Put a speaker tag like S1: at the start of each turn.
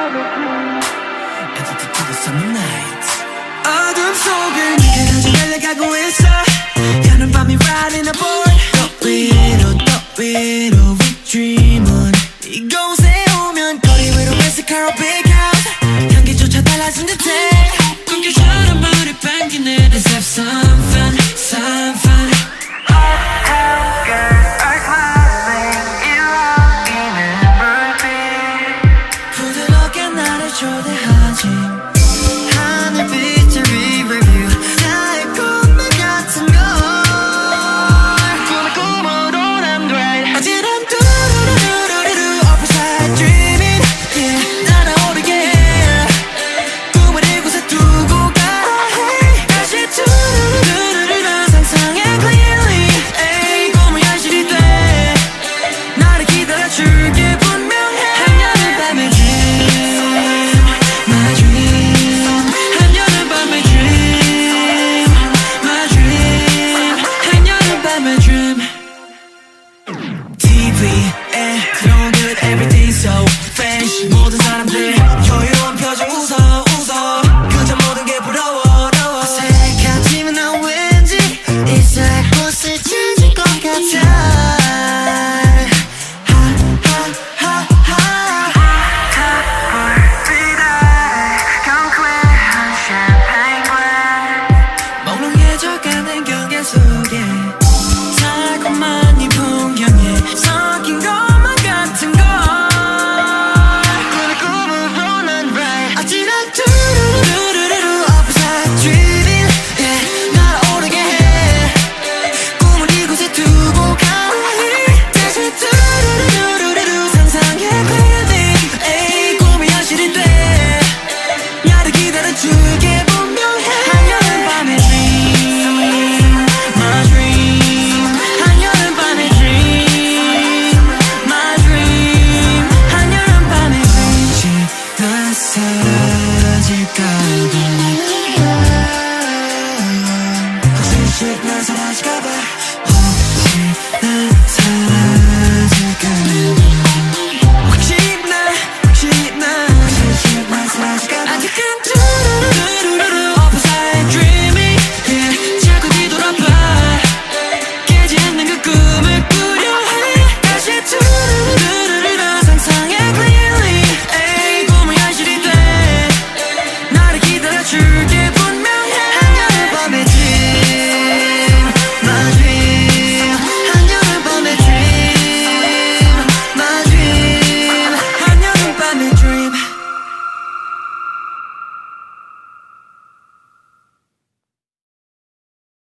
S1: 가득히 some nights 어둠 속을 계단지 날려가고 있어 가는 밤이 riding a board 떡 위로 떡 위로 we dream on 이곳에 오면 거리 위로 베스카로 빛 情 Sick as a